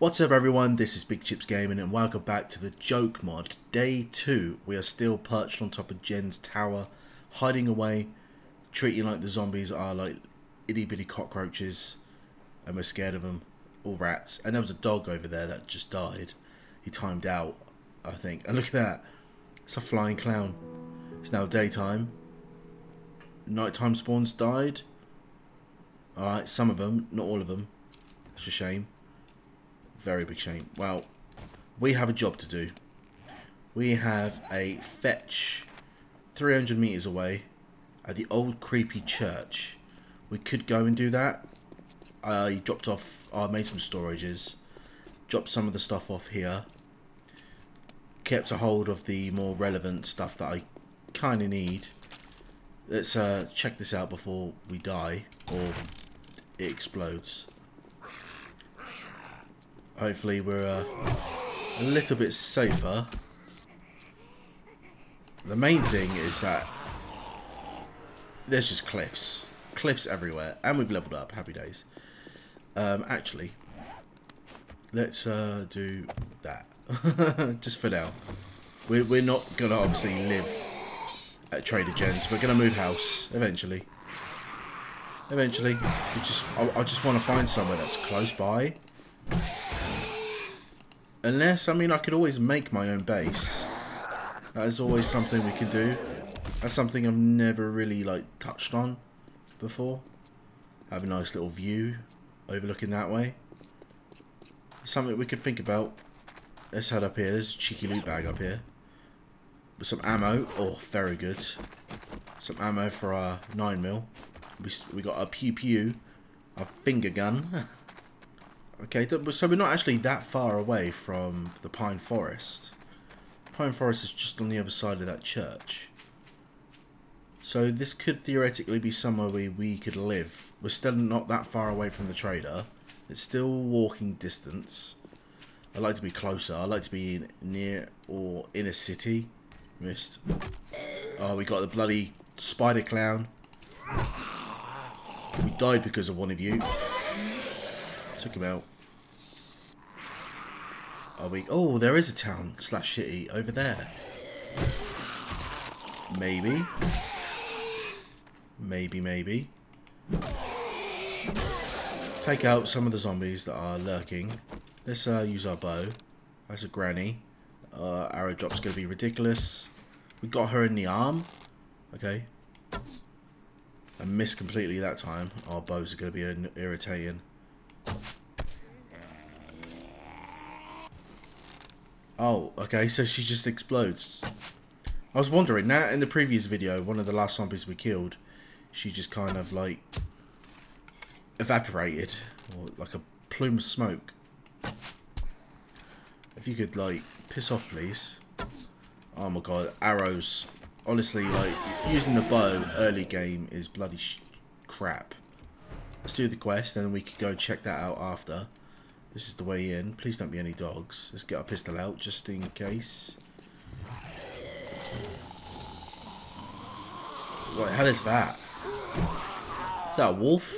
What's up everyone, this is Big Chips Gaming and welcome back to the Joke Mod. Day 2, we are still perched on top of Jen's tower, hiding away, treating like the zombies are like itty bitty cockroaches and we're scared of them, all rats. And there was a dog over there that just died. He timed out, I think. And look at that, it's a flying clown. It's now daytime. Nighttime spawns died. Alright, some of them, not all of them. It's a shame. Very big shame. Well, we have a job to do. We have a fetch 300 meters away at the old creepy church. We could go and do that. I dropped off, I made some storages. Dropped some of the stuff off here. Kept a hold of the more relevant stuff that I kind of need. Let's uh, check this out before we die or it explodes. Hopefully we're uh, a little bit safer. The main thing is that there's just cliffs. Cliffs everywhere. And we've leveled up. Happy days. Um, actually, let's uh, do that. just for now. We're, we're not going to obviously live at Trader Jen's. We're going to move house eventually. Eventually. We just, I, I just want to find somewhere that's close by. Unless, I mean, I could always make my own base. That is always something we can do. That's something I've never really, like, touched on before. Have a nice little view overlooking that way. Something we could think about. Let's head up here. There's a cheeky loot bag up here. With some ammo. Oh, very good. Some ammo for our 9mm. We, we got a pew pew. A finger gun. Okay, so we're not actually that far away from the Pine Forest. Pine Forest is just on the other side of that church. So this could theoretically be somewhere we, we could live. We're still not that far away from the trader. It's still walking distance. I like to be closer. I like to be near or in a city. Missed. Oh, we got the bloody spider clown. We died because of one of you. Took him out. Are we? Oh, there is a town slash city over there. Maybe. Maybe, maybe. Take out some of the zombies that are lurking. Let's uh, use our bow. That's a granny. Uh, arrow drop's going to be ridiculous. We got her in the arm. Okay. I missed completely that time. Our bows are going to be irritating. Oh, okay, so she just explodes. I was wondering, now in the previous video, one of the last zombies we killed, she just kind of like evaporated, or like a plume of smoke. If you could like piss off please. Oh my god, arrows. Honestly, like using the bow early game is bloody crap. Let's do the quest and we could go and check that out after. This is the way in. Please don't be any dogs. Let's get our pistol out just in case. What the hell is that? Is that a wolf?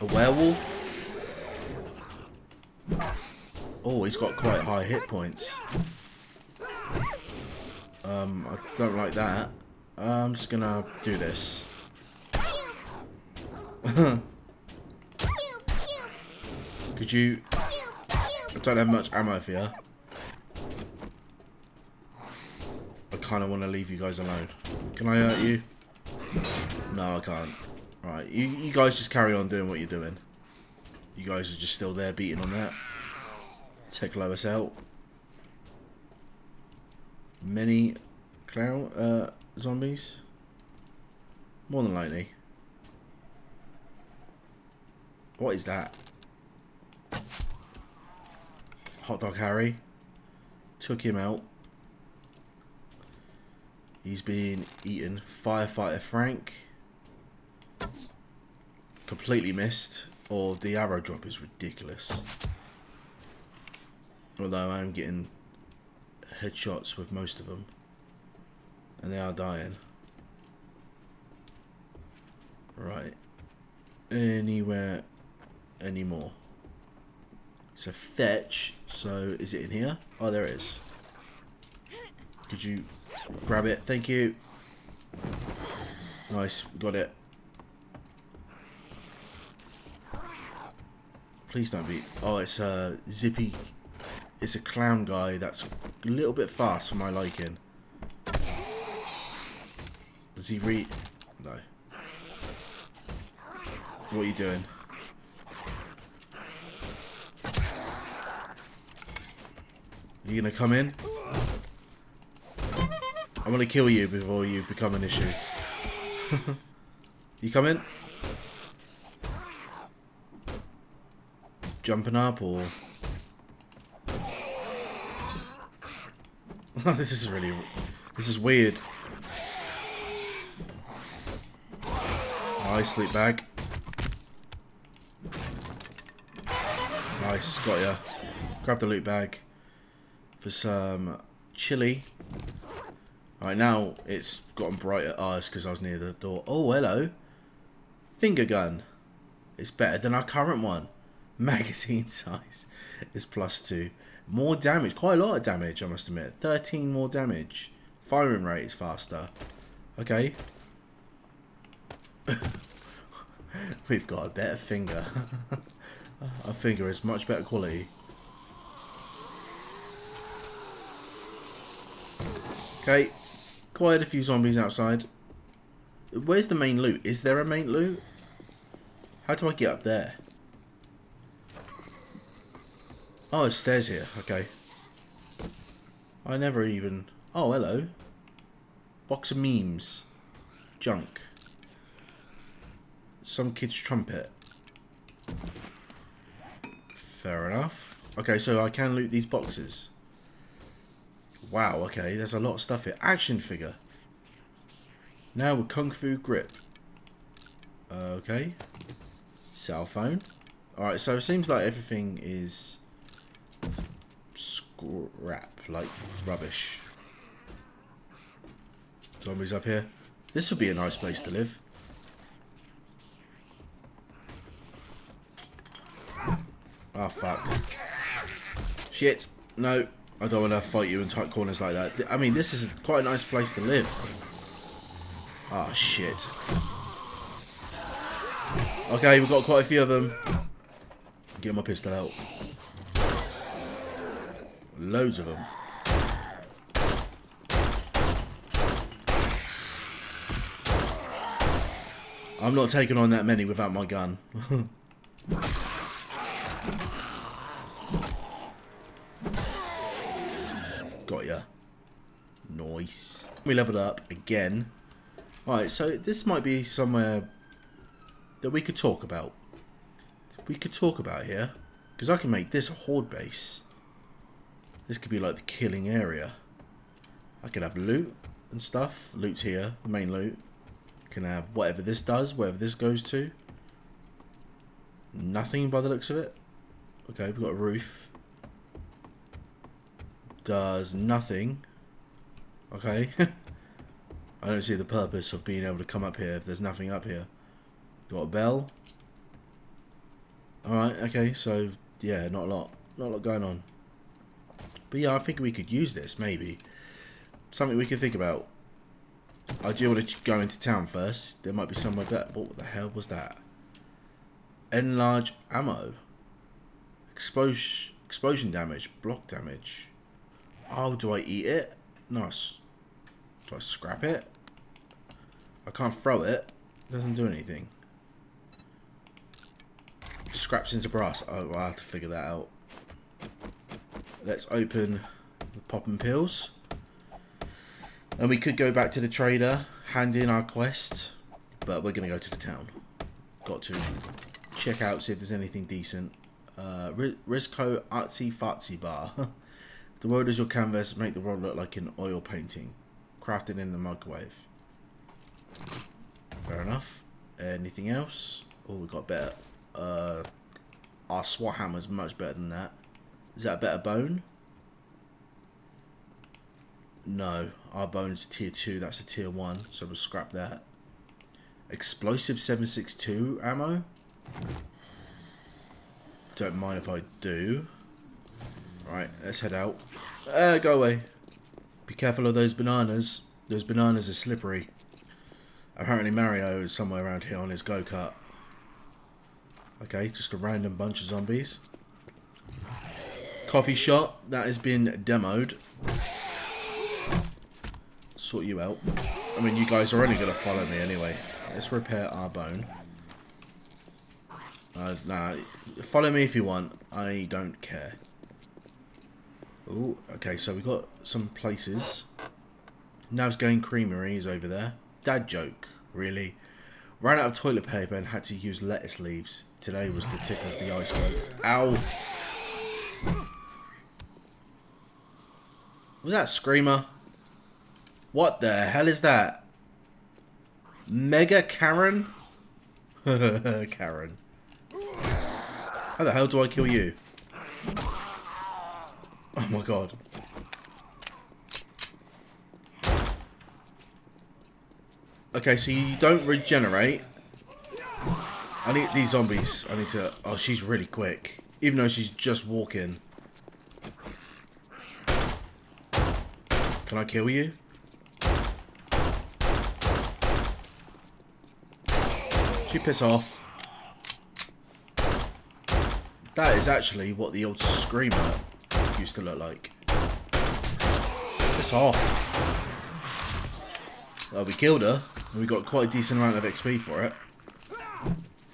A werewolf? Oh, he's got quite high hit points. Um, I don't like that. I'm just gonna do this. Could you... I don't have much ammo for you. I kind of want to leave you guys alone. Can I hurt you? No, I can't. Alright, you, you guys just carry on doing what you're doing. You guys are just still there beating on that. Take Lois out. Many clown uh, zombies? More than likely. What is that? Hot Dog Harry. Took him out. He's been eaten. Firefighter Frank. Completely missed. Or the arrow drop is ridiculous. Although I'm getting headshots with most of them. And they are dying. Right. Anywhere anymore. So fetch. So is it in here? Oh, there it is. Could you grab it? Thank you. Nice, got it. Please don't be. Oh, it's a zippy. It's a clown guy that's a little bit fast for my liking. Does he read? No. What are you doing? Are you gonna come in? I'm gonna kill you before you become an issue. you come in? Jumping up or... this is really... This is weird. Nice loot bag. Nice, got ya. Grab the loot bag for some chili. Alright, now it's gotten brighter. It's because I was near the door. Oh, hello. Finger gun. It's better than our current one. Magazine size is plus two. More damage. Quite a lot of damage, I must admit. 13 more damage. Firing rate is faster. Okay. We've got a better finger. Our finger is much better quality. Okay, quite a few zombies outside. Where's the main loot? Is there a main loot? How do I get up there? Oh, it's stairs here. Okay. I never even... Oh, hello. Box of memes. Junk. Some kid's trumpet. Fair enough. Okay, so I can loot these boxes. Wow, okay, there's a lot of stuff here. Action figure. Now with Kung Fu Grip. Okay. Cell phone. Alright, so it seems like everything is scrap, like rubbish. Zombies up here. This would be a nice place to live. Oh, fuck. Shit. No, I don't want to fight you in tight corners like that. I mean, this is quite a nice place to live. Oh, shit. Okay, we've got quite a few of them. Get my pistol out. Loads of them. I'm not taking on that many without my gun. We leveled up again. Alright, so this might be somewhere that we could talk about. We could talk about here. Because I can make this a horde base. This could be like the killing area. I could have loot and stuff. Loot's here, the main loot. Can have whatever this does, wherever this goes to. Nothing by the looks of it. Okay, we've got a roof. Does nothing. Okay. I don't see the purpose of being able to come up here if there's nothing up here. Got a bell. Alright, okay, so yeah, not a lot. Not a lot going on. But yeah, I think we could use this, maybe. Something we could think about. I do want to go into town first. There might be somewhere better. What the hell was that? Enlarge ammo. Explosion, explosion damage. Block damage. Oh, do I eat it? No, do I scrap it? I can't throw it. It doesn't do anything. Scraps into brass. Oh, I'll have to figure that out. Let's open the popping pills. And we could go back to the trader, hand in our quest, but we're going to go to the town. Got to check out, see if there's anything decent. Uh, Risco Artsy Fartsy Bar. the world is your canvas, make the world look like an oil painting. Crafted in the microwave. Fair enough. Anything else? Oh, we got better. Uh, our SWAT hammer's much better than that. Is that a better bone? No, our bone's tier 2, that's a tier 1, so we'll scrap that. Explosive 762 ammo? don't mind if I do. Right, let's head out. Uh, go away. Be careful of those bananas. Those bananas are slippery. Apparently Mario is somewhere around here on his go-kart. Okay, just a random bunch of zombies. Coffee shop, that has been demoed. Sort you out. I mean, you guys are only going to follow me anyway. Let's repair our bone. Uh, nah, follow me if you want. I don't care. Okay, so we got some places. Nav's Gain Creamery is over there. Dad joke, really. Ran out of toilet paper and had to use lettuce leaves. Today was the tip of the iceberg. Ow! Was that Screamer? What the hell is that? Mega Karen? Karen. How the hell do I kill you? Oh my god. Okay, so you don't regenerate. I need these zombies. I need to... Oh, she's really quick. Even though she's just walking. Can I kill you? She piss off. That is actually what the old Screamer used to look like. Piss off. Well, we killed her. And we got quite a decent amount of XP for it.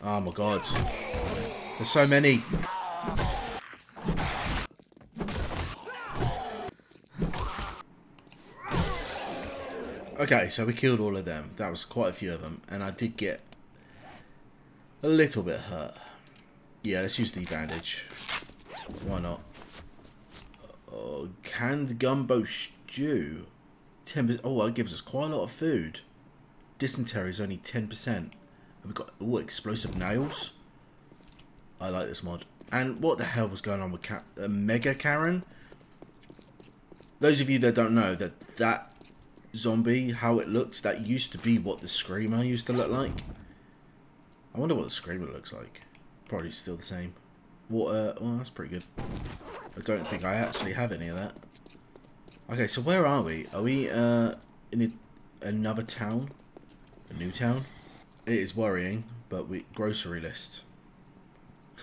Oh my god. There's so many. Okay, so we killed all of them. That was quite a few of them. And I did get a little bit hurt. Yeah, let's use the bandage. Why not? Canned gumbo stew. 10%. Oh, that gives us quite a lot of food. Dysentery is only 10%. And we've got oh, explosive nails. I like this mod. And what the hell was going on with Ka uh, Mega Karen? Those of you that don't know, that that zombie, how it looks, that used to be what the Screamer used to look like. I wonder what the Screamer looks like. Probably still the same. Water, well that's pretty good. I don't think I actually have any of that. Okay, so where are we? Are we uh, in a, another town? A new town? It is worrying, but we grocery list.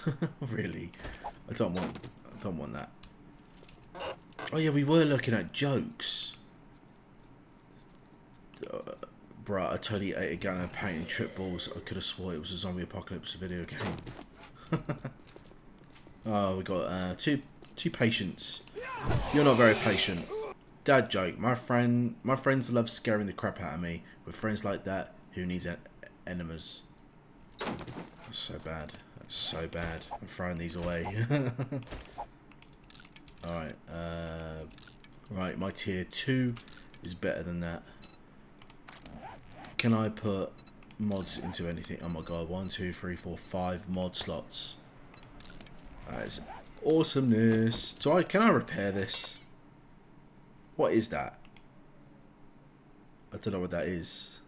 really? I don't want I don't want that. Oh yeah, we were looking at jokes. Uh, bruh, I totally ate a gallon of painting trip balls. I could have swore it was a zombie apocalypse video game. oh, we got uh, two two patients. You're not very patient. Dad joke. My friend, my friends love scaring the crap out of me. With friends like that, who needs en enemas? That's so bad. That's so bad. I'm throwing these away. Alright, uh, right, my tier 2 is better than that. Can I put mods into anything? Oh my god, one, two, three, four, five mod slots. That's awesomeness. So I, can I repair this? What is that? I don't know what that is.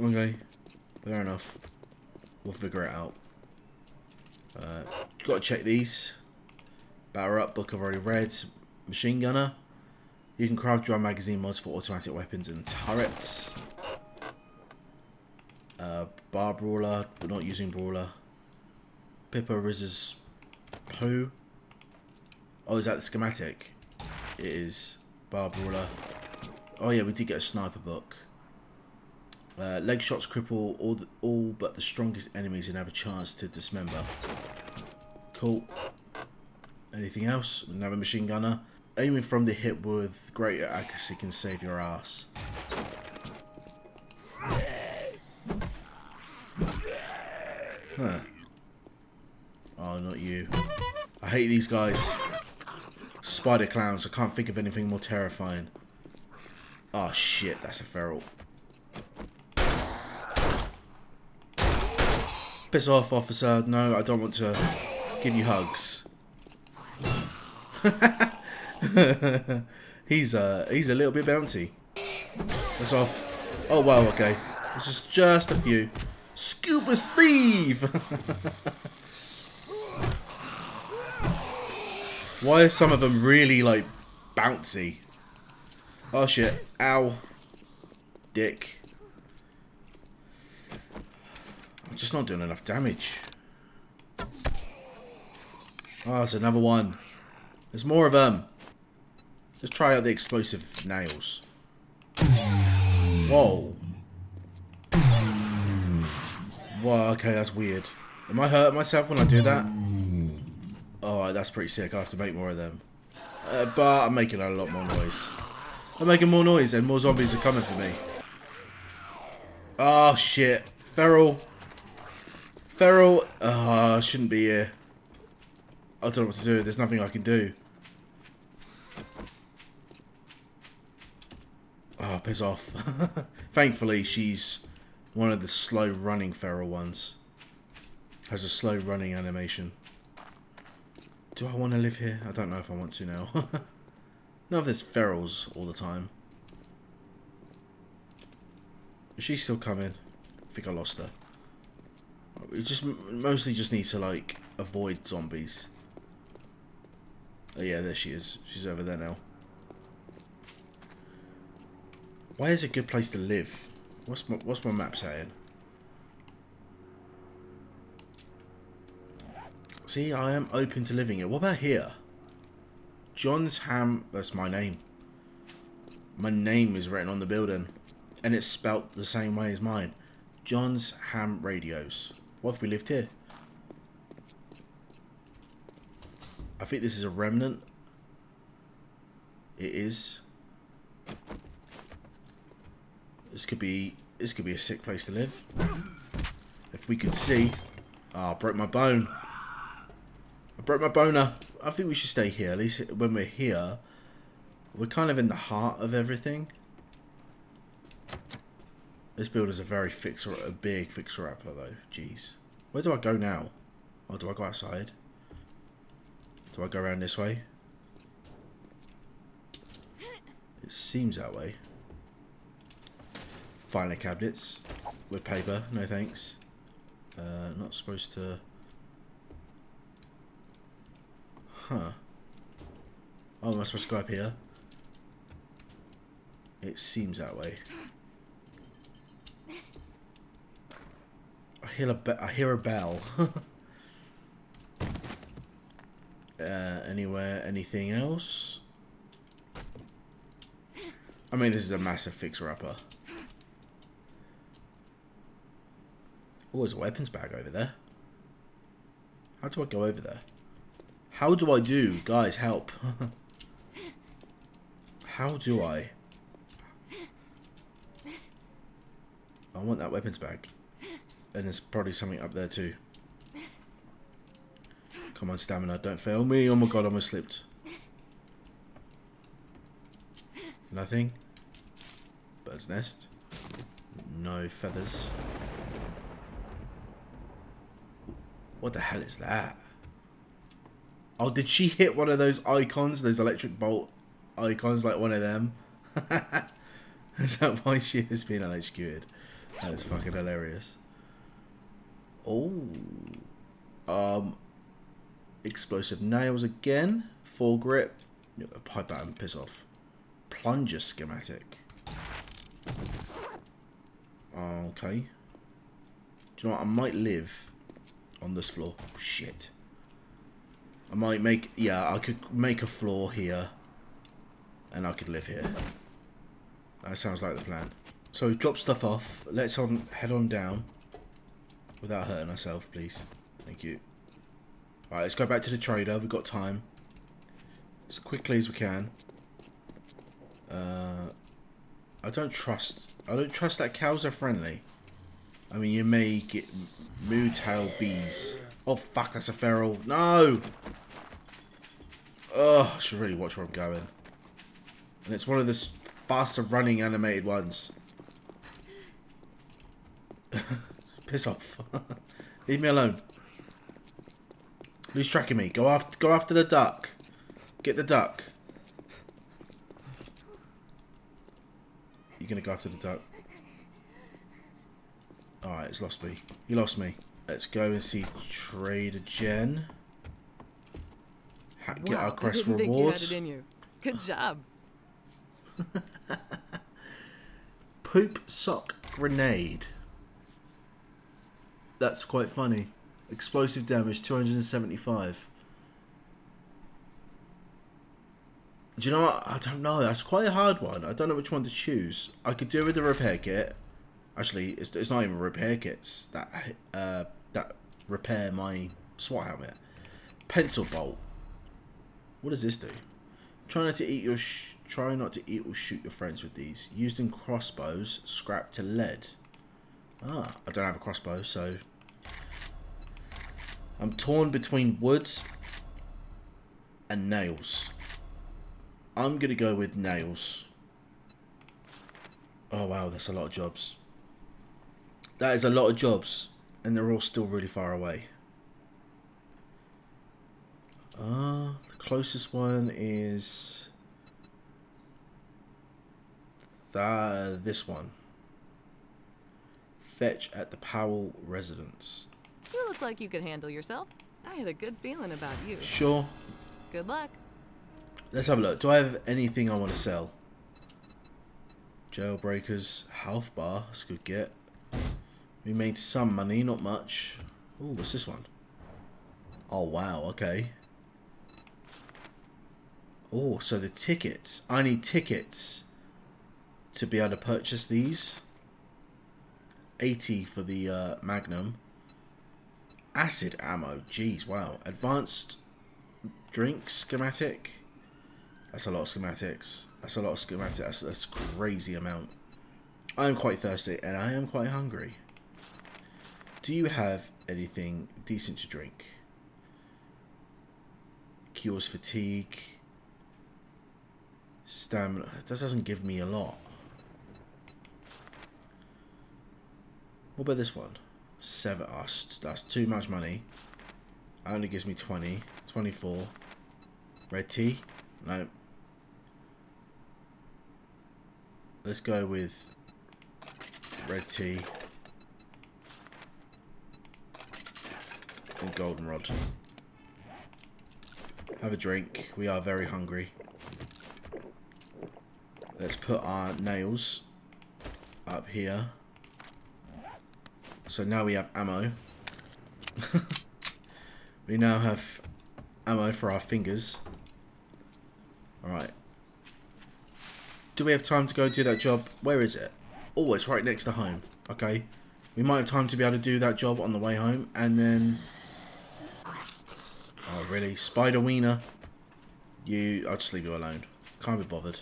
Okay, fair enough. We'll figure it out. Uh, gotta check these. Batter up, book I've already read. Machine gunner. You can craft drum magazine mods for automatic weapons and turrets. Uh, bar brawler, but not using brawler. Pippa Rizz's poo. Oh, is that the schematic? It is. Bar brawler. Oh yeah, we did get a sniper book. Uh, leg shots cripple all, the, all but the strongest enemies and have a chance to dismember. Cool. Anything else? Another machine gunner. Aiming from the hip with greater accuracy can save your ass. Huh. Not you. I hate these guys. Spider clowns. I can't think of anything more terrifying. Oh shit, that's a feral. Piss off, officer. No, I don't want to give you hugs. he's uh he's a little bit bouncy. That's off. Oh wow, okay. This is just a few. Scuba Steve! Why are some of them really, like, bouncy? Oh, shit. Ow. Dick. I'm just not doing enough damage. Ah, oh, it's another one. There's more of them. Let's try out the explosive nails. Whoa. Whoa, okay, that's weird. Am I hurting myself when I do that? Oh, that's pretty sick. I'll have to make more of them. Uh, but I'm making a lot more noise. I'm making more noise and more zombies are coming for me. Oh, shit. Feral. Feral. Oh, I shouldn't be here. I don't know what to do. There's nothing I can do. Oh, piss off. Thankfully, she's one of the slow running feral ones. Has a slow running animation. Do I want to live here? I don't know if I want to now. None of there's ferals all the time. Is she still coming? I think I lost her. We just mostly just need to like avoid zombies. Oh yeah, there she is. She's over there now. Why is it a good place to live? What's my what's my map saying? See, I am open to living it. What about here? John's Ham... That's my name. My name is written on the building. And it's spelt the same way as mine. John's Ham Radios. What if we lived here? I think this is a remnant. It is. This could be this could be a sick place to live. If we could see. Ah, oh, broke my bone. Broke my boner. I think we should stay here. At least when we're here, we're kind of in the heart of everything. This builder's a very fixer, a big fixer-upper though. Jeez. Where do I go now? Or do I go outside? Do I go around this way? It seems that way. Filing cabinets with paper. No thanks. Uh, not supposed to... Huh. Oh, am I supposed to go up here? It seems that way. I hear a, I hear a bell. uh, anywhere, anything else? I mean, this is a massive fixer-upper. Oh, there's a weapons bag over there. How do I go over there? How do I do? Guys, help. How do I? I want that weapons bag. And there's probably something up there too. Come on, stamina, don't fail me. Oh my god, I almost slipped. Nothing. Bird's nest. No feathers. What the hell is that? Oh, did she hit one of those icons? Those electric bolt icons, like one of them? is that why she has been LHQ'd? That is fucking hilarious. Oh. Um. Explosive nails again. Full grip. Pipe out and piss off. Plunger schematic. Okay. Do you know what? I might live on this floor. shit. I might make, yeah, I could make a floor here. And I could live here. That sounds like the plan. So drop stuff off. Let's on head on down. Without hurting ourselves, please. Thank you. Alright, let's go back to the trader. We've got time. As quickly as we can. Uh, I don't trust... I don't trust that cows are friendly. I mean, you may get moo tail bees. Oh, fuck, that's a feral. No! Oh, I should really watch where I'm going. And it's one of the faster running animated ones. Piss off. Leave me alone. Who's tracking me? Go after go after the duck. Get the duck. You're gonna go after the duck. Alright, it's lost me. You lost me. Let's go and see Trader Jen. Get wow, our I quest didn't think you had rewards. it in you. Good job. Poop sock grenade. That's quite funny. Explosive damage 275. Do you know what? I don't know. That's quite a hard one. I don't know which one to choose. I could do with the repair kit. Actually, it's, it's not even repair kits that uh, that repair my SWAT helmet. Pencil bolt. What does this do? Try not to eat your try not to eat or shoot your friends with these. Used in crossbows, scrap to lead. Ah, I don't have a crossbow, so I'm torn between woods and nails. I'm gonna go with nails. Oh wow, that's a lot of jobs. That is a lot of jobs, and they're all still really far away. Uh, the closest one is that this one. Fetch at the Powell residence. You look like you could handle yourself. I had a good feeling about you. Sure. Good luck. Let's have a look. Do I have anything I want to sell? Jailbreakers, health bar. That's a good get. We made some money, not much. Oh, what's this one? Oh, wow. Okay. Oh, so the tickets. I need tickets to be able to purchase these. 80 for the uh, Magnum. Acid ammo. Jeez, wow. Advanced drink schematic. That's a lot of schematics. That's a lot of schematics. That's, that's a crazy amount. I am quite thirsty and I am quite hungry. Do you have anything decent to drink? Cures fatigue. Stamina. That doesn't give me a lot. What about this one? Seven. Oh, that's too much money. It only gives me 20. 24. Red tea? No. Let's go with red tea and goldenrod. Have a drink. We are very hungry. Let's put our nails up here. So now we have ammo. we now have ammo for our fingers. Alright. Do we have time to go do that job? Where is it? Oh, it's right next to home. Okay. We might have time to be able to do that job on the way home. And then... Oh, really? Spider Wiener. You... I'll just leave you alone. Can't be bothered.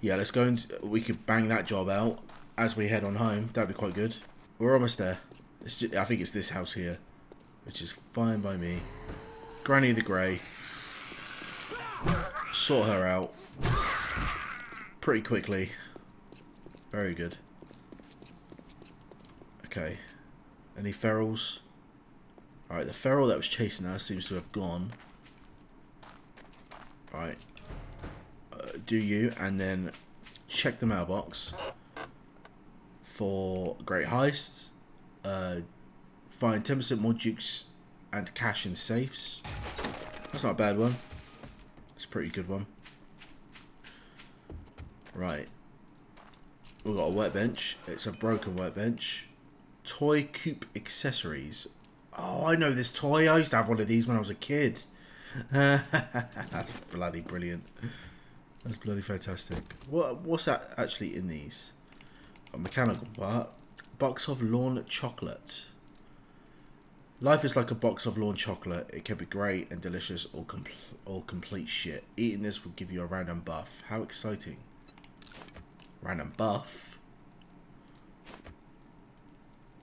Yeah, let's go and... We could bang that job out as we head on home. That'd be quite good. We're almost there. Just, I think it's this house here. Which is fine by me. Granny the Grey. Sort her out. Pretty quickly. Very good. Okay. Any ferals? Alright, the feral that was chasing us seems to have gone. Alright. Do you, and then check the mailbox for great heists. Uh, find 10% more dukes and cash in safes. That's not a bad one. It's a pretty good one. Right. We've got a workbench. It's a broken workbench. Toy coop accessories. Oh, I know this toy. I used to have one of these when I was a kid. That's bloody brilliant. That's bloody fantastic. What What's that actually in these? A mechanical part. Box of lawn chocolate. Life is like a box of lawn chocolate. It can be great and delicious or, compl or complete shit. Eating this will give you a random buff. How exciting. Random buff?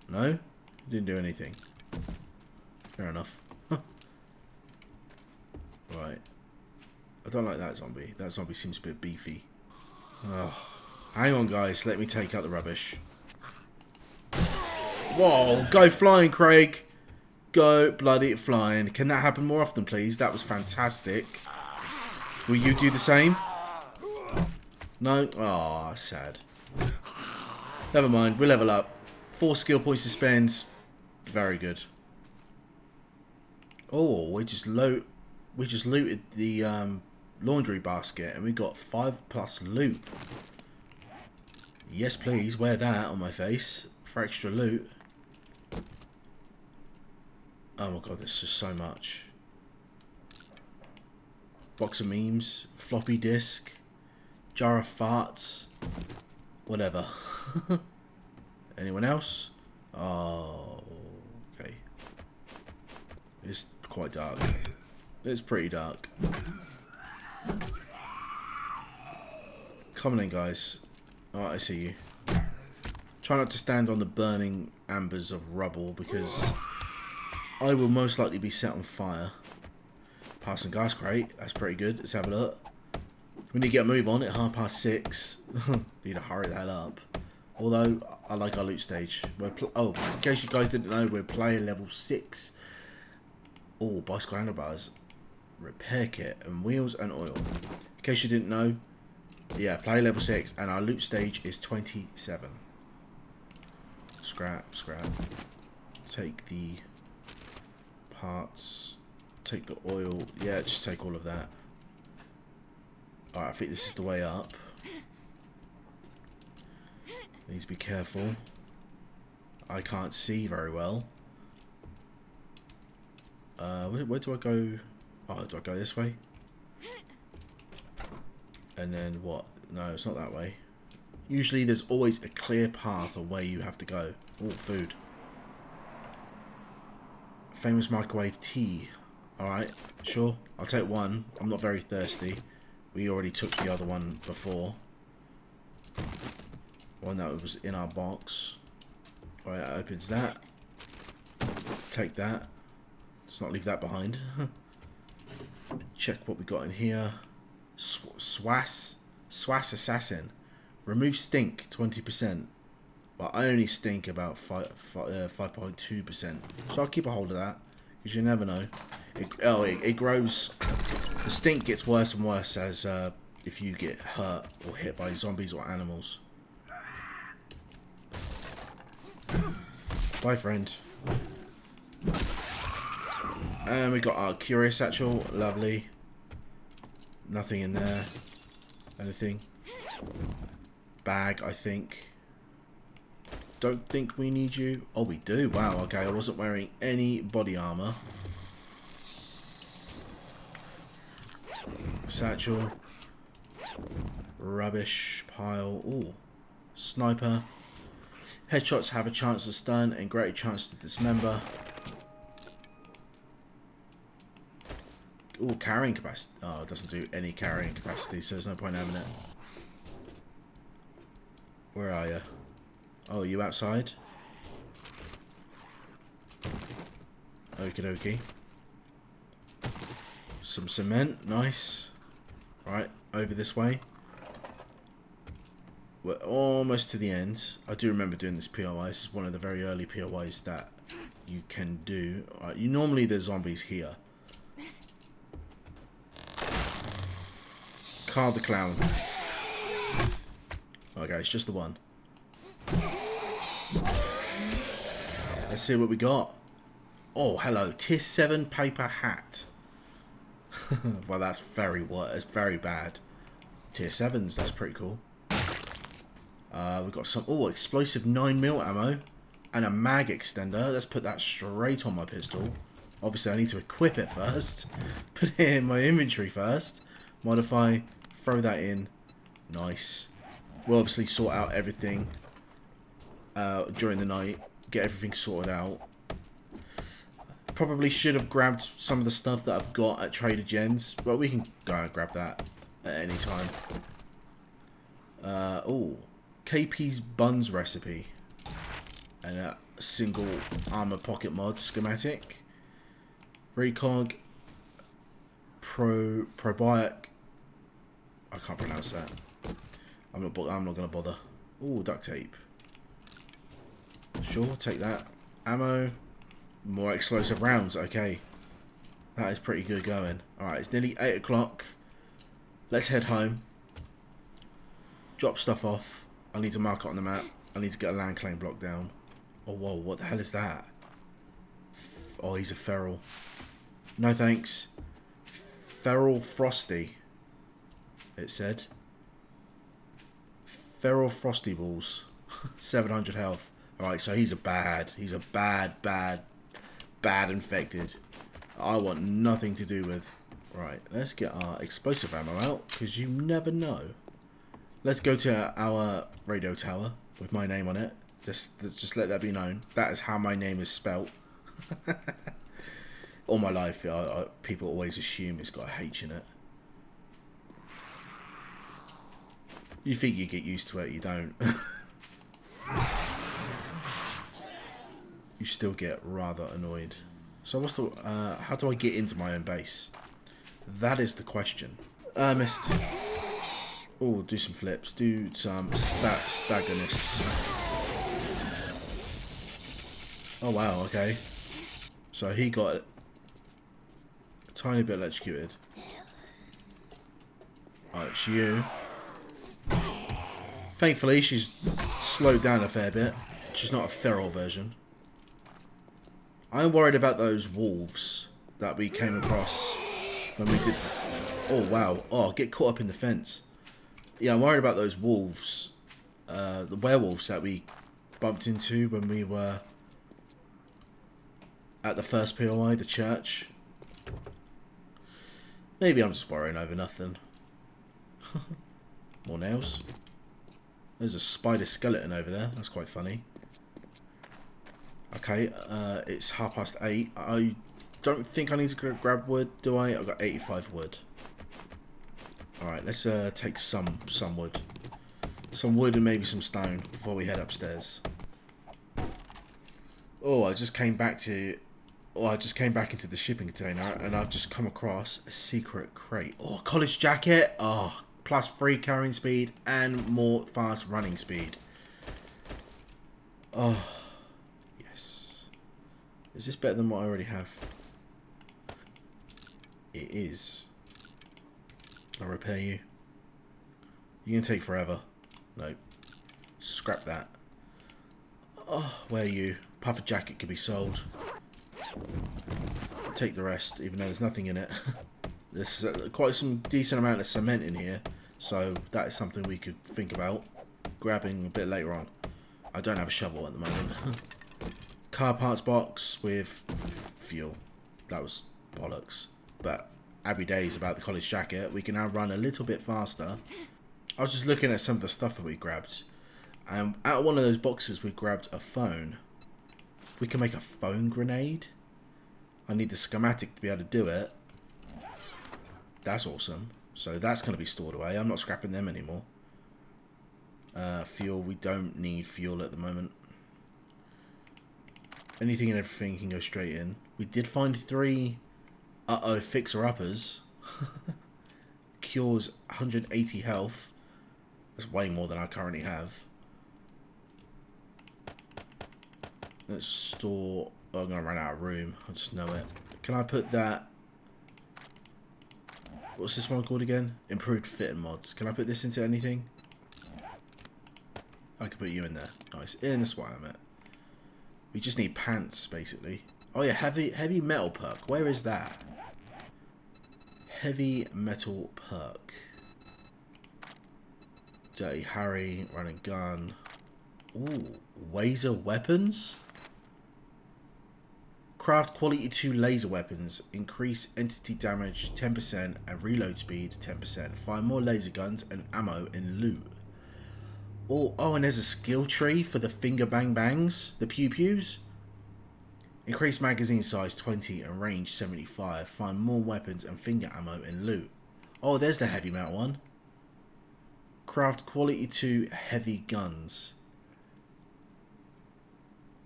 No? Didn't do anything. Fair enough. right. I don't like that zombie. That zombie seems a bit beefy. Oh. Hang on, guys. Let me take out the rubbish. Whoa. Go flying, Craig. Go bloody flying. Can that happen more often, please? That was fantastic. Will you do the same? No? Oh, sad. Never mind. We'll level up. Four skill points to spend. Very good. Oh, we're just low. we just looted the um, laundry basket and we got five plus loot. Yes, please, wear that on my face for extra loot. Oh my god, there's just so much. Box of memes, floppy disk, jar of farts, whatever. Anyone else? Oh, okay. It's quite dark. It's pretty dark. Come in, guys. I see you. Try not to stand on the burning ambers of rubble because I will most likely be set on fire. Passing gas crate. That's pretty good. Let's have a look. We need to get a move on at half past six. need to hurry that up. Although, I like our loot stage. We're oh, in case you guys didn't know, we're player level 6. Oh, bicycle handlebars. Repair kit and wheels and oil. In case you didn't know, yeah, player level 6 and our loot stage is 27. Scrap, scrap. Take the parts. Take the oil. Yeah, just take all of that. Alright, I think this is the way up. Need to be careful. I can't see very well. Uh, where, where, do I go? Oh, do I go this way? And then what? No, it's not that way. Usually there's always a clear path of where you have to go. Oh, food. Famous microwave tea. Alright, sure. I'll take one. I'm not very thirsty. We already took the other one before. One that was in our box. Alright, opens that. Take that. Let's not leave that behind. Check what we got in here. Sw Swass. Swass Assassin. Remove stink 20%. But I only stink about 5.2%. Uh, so I'll keep a hold of that. Because you never know. It, oh, it, it, grows. The stink gets worse and worse as uh, if you get hurt or hit by zombies or animals. Bye, friend. And we got our curious satchel. Lovely. Nothing in there. Anything. Bag, I think. Don't think we need you. Oh, we do. Wow, okay. I wasn't wearing any body armor. Satchel. Rubbish pile. Ooh. Sniper. Headshots have a chance to stun and greater chance to dismember. Oh, carrying capacity. Oh, it doesn't do any carrying capacity, so there's no point having it. Where are you? Oh, are you outside? Okie dokie. Some cement, nice. Right, over this way. We're almost to the end. I do remember doing this POI. This is one of the very early POIs that you can do. Right, you normally there's zombies here. The Clown. Okay, it's just the one. Let's see what we got. Oh, hello. Tier 7 paper hat. well, that's very what? It's very bad. Tier 7s, that's pretty cool. Uh, we've got some, oh, explosive 9mm ammo and a mag extender. Let's put that straight on my pistol. Obviously, I need to equip it first. Put it in my inventory first. Modify, throw that in. Nice. We'll obviously sort out everything uh, during the night. Get everything sorted out. Probably should have grabbed some of the stuff that I've got at Trader Jen's. But we can go and grab that at any time. Uh, oh, KP's buns recipe and a single armor pocket mod schematic. Recog pro probiotic. I can't pronounce that. I'm not. I'm not gonna bother. Oh, duct tape. Sure, take that. Ammo. More explosive rounds. Okay, that is pretty good going. All right, it's nearly eight o'clock. Let's head home. Drop stuff off. I need to mark it on the map. I need to get a land claim block down. Oh, whoa, what the hell is that? Oh, he's a feral. No thanks. Feral Frosty. It said. Feral Frosty Balls. 700 health. Alright, so he's a bad. He's a bad, bad, bad infected. I want nothing to do with. Right, let's get our explosive ammo out, because you never know. Let's go to our radio tower with my name on it. Just, just let that be known. That is how my name is spelt. All my life, I, I, people always assume it's got a H in it. You think you get used to it, you don't. you still get rather annoyed. So what's the, uh, how do I get into my own base? That is the question. Uh, missed. Oh, do some flips. Do some stat staggerness. Oh wow, okay. So he got a tiny bit electrocuted. Alright, it's you. Thankfully, she's slowed down a fair bit. She's not a feral version. I'm worried about those wolves that we came across when we did... Oh, wow. Oh, get caught up in the fence. Yeah, I'm worried about those wolves. Uh, the werewolves that we bumped into when we were at the first POI, the church. Maybe I'm just worrying over nothing. More nails. There's a spider skeleton over there. That's quite funny. Okay, uh, it's half past eight. I don't think I need to grab wood, do I? I've got 85 wood. Alright, let's uh, take some some wood. Some wood and maybe some stone before we head upstairs. Oh, I just came back to... Oh, I just came back into the shipping container and I've just come across a secret crate. Oh, college jacket. Oh, plus free carrying speed and more fast running speed. Oh, yes. Is this better than what I already have? It is. I'll repair you. You're going to take forever. Nope. Scrap that. Oh, where are you? Puffer jacket could be sold. Take the rest, even though there's nothing in it. there's uh, quite some decent amount of cement in here, so that is something we could think about grabbing a bit later on. I don't have a shovel at the moment. Car parts box with fuel. That was bollocks. But happy days about the college jacket. We can now run a little bit faster. I was just looking at some of the stuff that we grabbed. And out of one of those boxes, we grabbed a phone. We can make a phone grenade. I need the schematic to be able to do it. That's awesome. So that's going to be stored away. I'm not scrapping them anymore. Uh, fuel. We don't need fuel at the moment. Anything and everything can go straight in. We did find three uh-oh, fixer-uppers. Cures 180 health. That's way more than I currently have. Let's store... Oh, I'm going to run out of room. I just know it. Can I put that... What's this one called again? Improved fitting mods. Can I put this into anything? I can put you in there. Nice. In this one I'm. We just need pants, basically. Oh yeah, heavy heavy metal perk. Where is that? Heavy metal perk. Dirty Harry, Run and Gun. Ooh, laser weapons? Craft quality 2 laser weapons. Increase entity damage 10% and reload speed 10%. Find more laser guns and ammo in loot. Oh, oh, and there's a skill tree for the finger bang bangs, the pew pews. Increase magazine size 20 and range 75. Find more weapons and finger ammo in loot. Oh, there's the heavy metal one. Craft quality 2 heavy guns.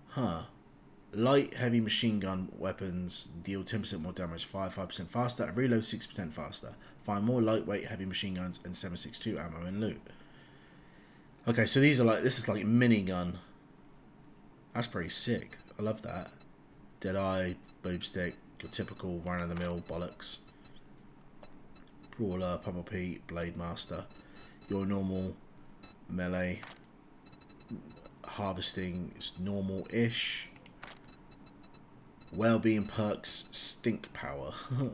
Huh. Light heavy machine gun weapons deal 10% more damage, fire 5% faster, and reload 6% faster. Find more lightweight heavy machine guns and 762 ammo and loot. Okay, so these are like, this is like minigun. That's pretty sick. I love that. dead Deadeye, Boomstick, your typical run-of-the-mill bollocks. Brawler, Pummel Pete, Blade Master. Your normal melee. Harvesting is normal-ish. Well-being perks, Stink Power.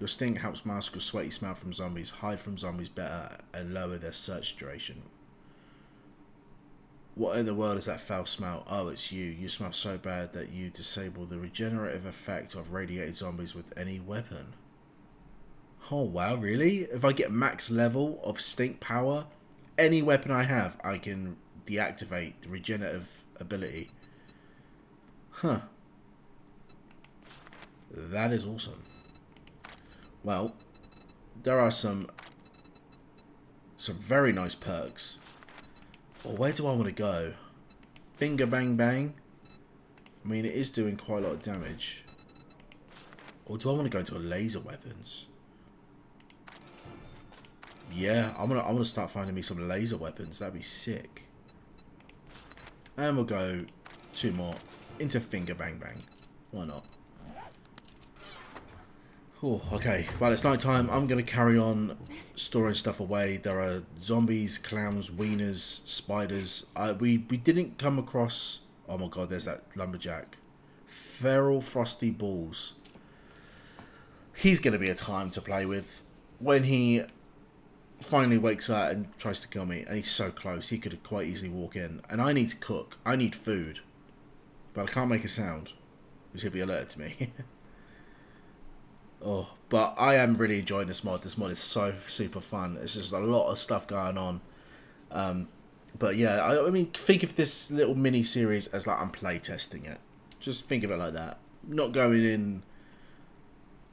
Your stink helps mask your sweaty smell from zombies, hide from zombies better, and lower their search duration. What in the world is that foul smell? Oh, it's you. You smell so bad that you disable the regenerative effect of radiated zombies with any weapon. Oh wow, really? If I get max level of stink power, any weapon I have, I can deactivate the regenerative ability. Huh. That is awesome. Well, there are some some very nice perks. Well, where do I want to go? Finger bang bang. I mean, it is doing quite a lot of damage. Or do I want to go into laser weapons? Yeah, I'm gonna I'm gonna start finding me some laser weapons. That'd be sick. And we'll go two more into finger bang bang. Why not? Oh, okay. Well, it's night time. I'm going to carry on storing stuff away. There are zombies, clowns, wieners, spiders. We, we didn't come across... Oh my god, there's that lumberjack. Feral Frosty Balls. He's going to be a time to play with. When he finally wakes up and tries to kill me, and he's so close, he could quite easily walk in. And I need to cook. I need food. But I can't make a sound. Because he'll be alerted to me. Oh, but I am really enjoying this mod. This mod is so super fun. It's just a lot of stuff going on. Um, but yeah, I, I mean, think of this little mini series as like I'm play testing it. Just think of it like that. Not going in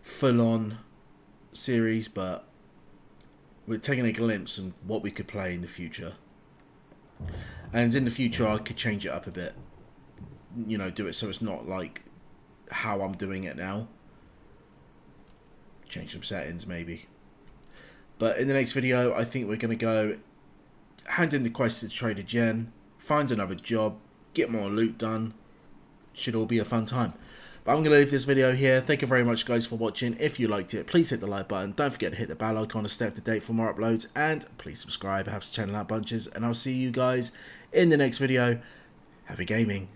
full on series, but we're taking a glimpse of what we could play in the future. And in the future, I could change it up a bit. You know, do it so it's not like how I'm doing it now change some settings maybe. But in the next video, I think we're going to go hand in the quest to Trader Jen, find another job, get more loot done. Should all be a fun time. But I'm going to leave this video here. Thank you very much, guys, for watching. If you liked it, please hit the like button. Don't forget to hit the bell icon to stay up to date for more uploads. And please subscribe, helps the channel out bunches. And I'll see you guys in the next video. Happy gaming.